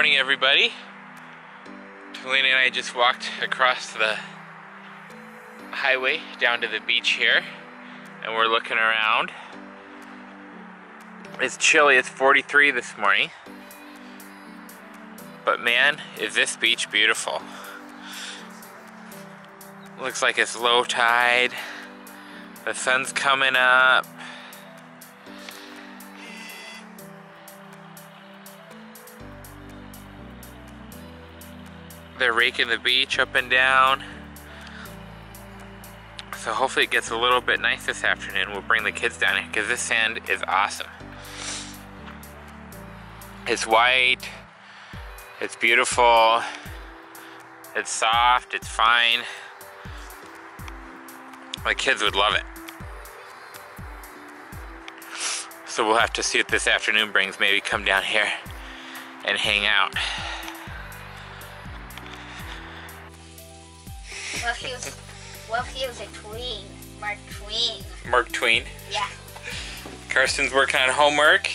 Morning, everybody. Felina and I just walked across the highway down to the beach here, and we're looking around. It's chilly, it's 43 this morning. But man, is this beach beautiful. Looks like it's low tide. The sun's coming up. They're raking the beach up and down. So hopefully it gets a little bit nice this afternoon. We'll bring the kids down here because this sand is awesome. It's white. It's beautiful. It's soft. It's fine. My kids would love it. So we'll have to see what this afternoon brings. Maybe come down here and hang out. Well, he was, well, he was a tween. Mark Twain. Mark Twain. Yeah. Carson's working on homework.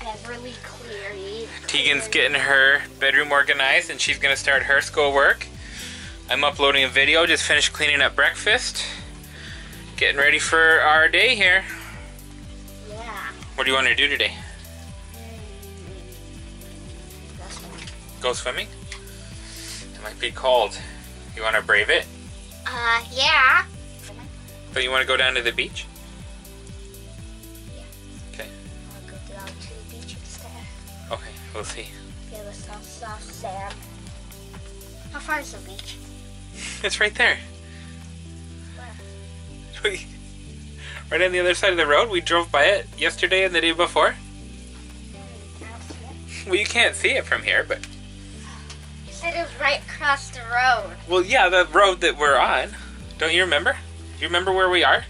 Beverly Cleary. Tegan's getting her bedroom organized and she's gonna start her schoolwork. I'm uploading a video, just finished cleaning up breakfast. Getting ready for our day here. Yeah. What do you want to do today? Mm, That's one. Go swimming? It might be cold. You want to brave it? Uh, yeah. But you want to go down to the beach? Yeah. Okay. I'll go down to the beach instead. Okay, we'll see. Get a soft, soft sand. How far is the beach? It's right there. Where? right on the other side of the road. We drove by it yesterday and the day before. I don't see it. Well, you can't see it from here, but said it was right across the road. well, yeah, the road that we're on. Don't you remember? Do you remember where we are?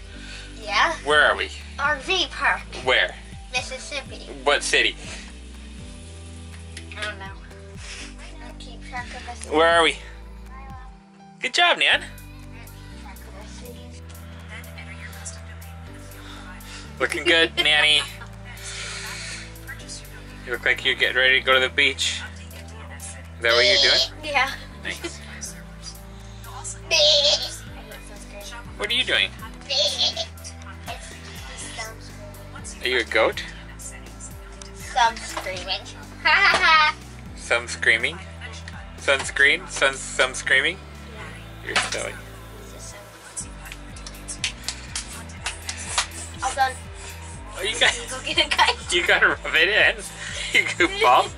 Yeah. Where are we? RV park, Where? Mississippi. What city? I don't know. I don't keep track of the. Where are we? Good job, Nan. Track of the cities. Looking good, Nanny. You look like you're getting ready to go to the beach. Is that what you're doing? Yeah. Nice. What are you doing? Are you a goat? Some screaming. Ha ha ha. Some screaming? Sunscreen? Sun, some screaming? You're silly. All done. Oh, you got, Go get a guy. you gotta rub it in. You goofball.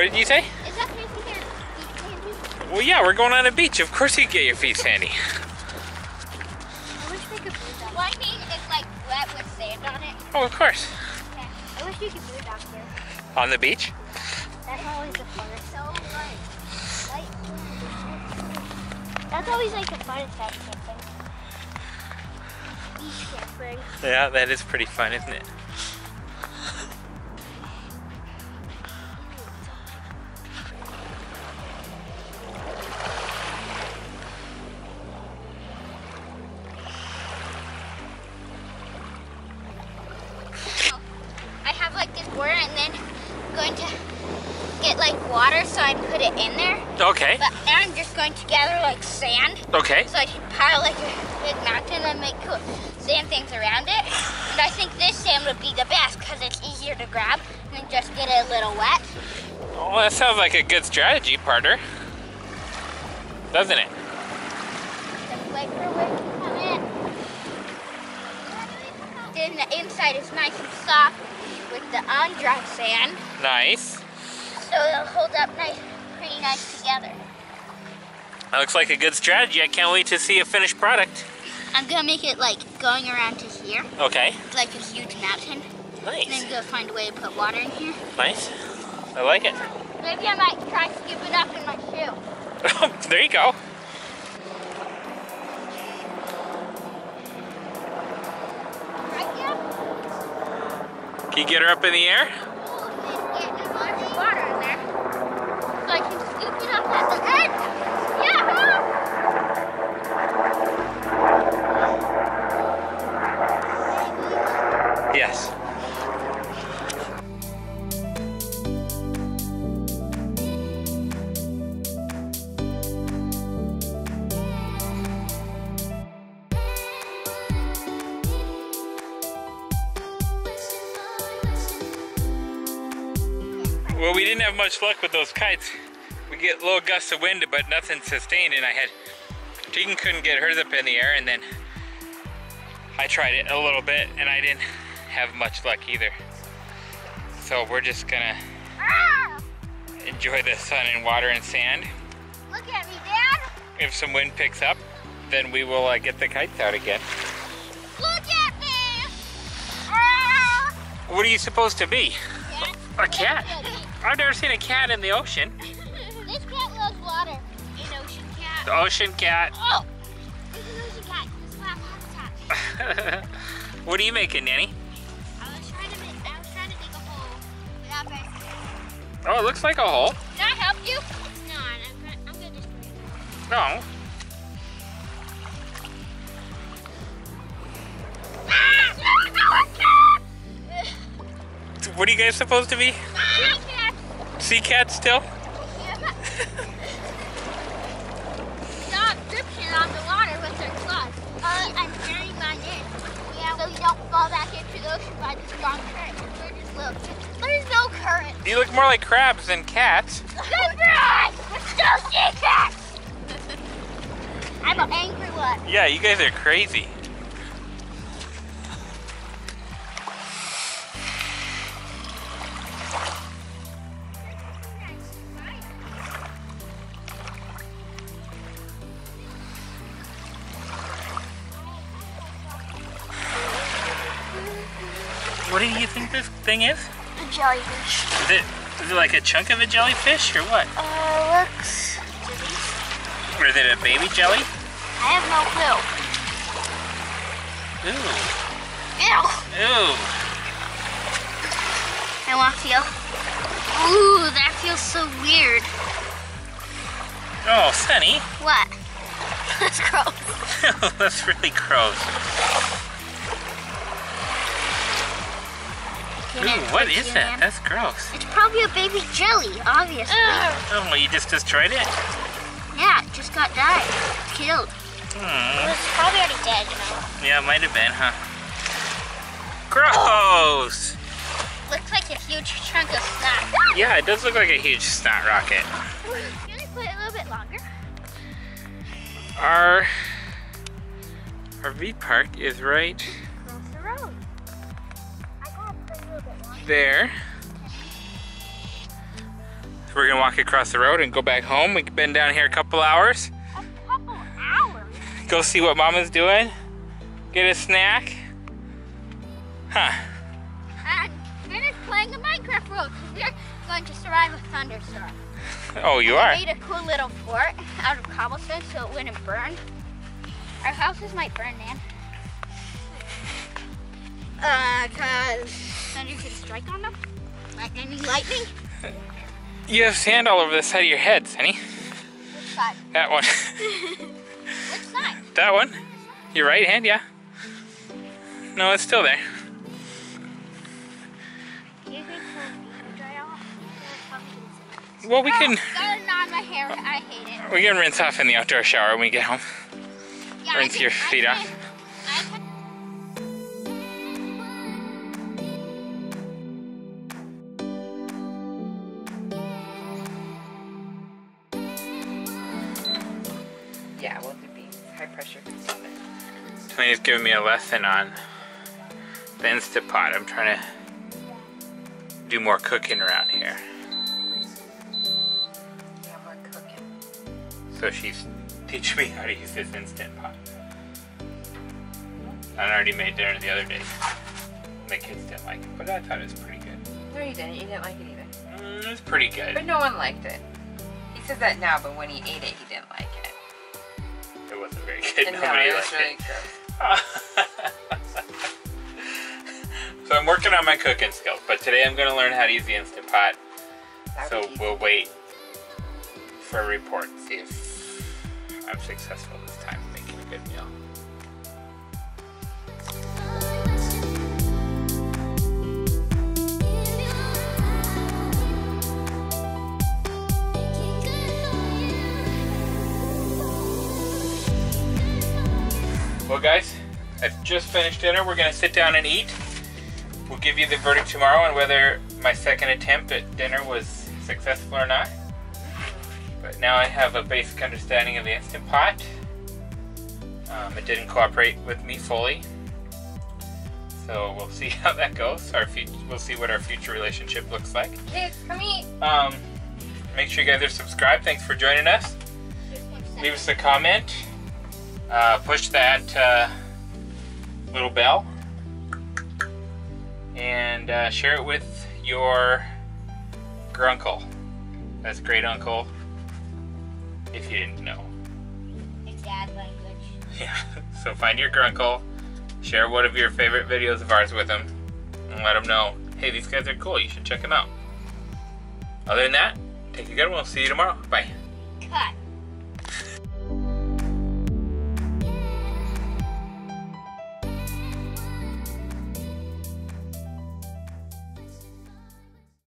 What did you say? Is that crazy here? I Well, yeah, we're going on a beach. Of course you get your feet sandy. wish we could do that. Well, I mean, it's like wet with sand on it. Oh, of course. Okay. I wish you could do it down here. On the beach? That's always the funnest. So light. That's always like the funnest type of camping. Beach camping. Yeah, that is pretty fun, isn't it? Going to get like water so I put it in there. Okay. But now I'm just going to gather like sand Okay. so I can pile like a big mountain and make cool sand things around it. And I think this sand would be the best because it's easier to grab and just get it a little wet. Well, that sounds like a good strategy, partner. Doesn't it? Wait for wind to come in. Then the inside is nice and soft with the undry sand. Nice. So it'll hold up nice, pretty nice together. That looks like a good strategy. I can't wait to see a finished product. I'm gonna make it like going around to here, Okay. Like a huge mountain. And Nice. then go find a way to put water in here. Nice. I like it. Maybe I might try scooping up in my shoe. there you go. Right? Can you get her up in the air? Well, we didn't have much luck with those kites. We get little gusts of wind, but nothing sustained, and I had, Tegan couldn't get hers up in the air, and then I tried it a little bit, and I didn't have much luck either. So we're just gonna Ah! enjoy the sun and water and sand. Look at me, Dad. If some wind picks up, then we will uh, get the kites out again. Look at me. Ah! What are you supposed to be? A cat? Look at me. I've never seen a cat in the ocean. This cat loves water. An ocean cat. The ocean cat. Oh! It's an ocean cat. It's lap habitat. what are you making, Nanny? I was trying to make, I was trying to dig a hole without breaking. Oh, it looks like a hole. Can I help you? Not. I'm gonna, I'm gonna just put it. No. Ah! What are you guys supposed to be? Ah! Sea cats still? Dog grips it on the water with their claws. Uh, I'm carrying mine in. Yeah, so you don't fall back into the ocean by the strong current. We're just little. There's no current. You look more like crabs than cats. Good! We're still sea cats! I'm an angry one. Yeah, you guys are crazy. What do you think this thing is? A jellyfish. Is it, is it like a chunk of a jellyfish or what? Uh, looks... Or is it a baby jelly? I have no clue. Ooh, Ew! ooh. I want to feel. Ooh, that feels so weird. Oh, Sunny. What? That's gross. That's really gross. Ooh, what hurt is you, that? man? That's gross. It's probably a baby jelly, obviously. Oh, you just destroyed it? Yeah, it just got died. Killed. Hmm. It was probably already dead, you know. Yeah, it might have been, huh? Gross! Looks like a huge chunk of snot. Yeah, it does look like a huge snot rocket. Can I put it a little bit longer? Our RV park is right there. So we're gonna walk across the road and go back home. We've been down here a couple hours. A couple hours. Go see what Mama's doing. Get a snack. Huh. And finish playing a Minecraft world because we're going to survive a thunderstorm. Oh, you We are? made a cool little fort out of cobblestone so it wouldn't burn. Our houses might burn, man. Uh, cause thunder could strike on them. Like any lightning. You have sand all over the side of your head, Sunny. Which side? That one. Which side? that one. Your right hand, yeah. No, it's still there. Do you think it'll dry off? Or pumpkins? Well, we can Oh, got it on my hair. I hate it. we can rinse off in the outdoor shower when we get home. Yeah, Rinse can- your feet can- off. Yeah, well, the be high pressure can stop it. Tony's giving me a lesson on the Instant Pot. I'm trying to do more cooking around here. Yeah, more cooking. So she's teaching me how to use this Instant Pot. I already made dinner the other day. My kids didn't like it, but I thought it was pretty good. No, you didn't. You didn't like it either. Mm, it was pretty good. But no one liked it. He says that now, but when he ate it, he wasn't very good. No, it was really it. gross. so I'm working on my cooking skills, but today I'm going to learn how to use the Instant Pot. That So would be easy. we'll wait for a report, see if I'm successful this time making a good meal. Well, guys, I've just finished dinner. We're gonna sit down and eat. We'll give you the verdict tomorrow on whether my second attempt at dinner was successful or not. But now I have a basic understanding of the Instant Pot. Um, it didn't cooperate with me fully. So we'll see how that goes. Our future, we'll see what our future relationship looks like. Kids, come eat. Um, make sure you guys are subscribed. Thanks for joining us. Just one second. Leave us a comment. Uh, push that uh, little bell. And uh, share it with your gruncle. That's great uncle. If you didn't know. It's dad language. Yeah. So find your gruncle, share one of your favorite videos of ours with them, and let them know, hey, these guys are cool. You should check them out. Other than that, take a good one. We'll see you tomorrow. Bye. Cut.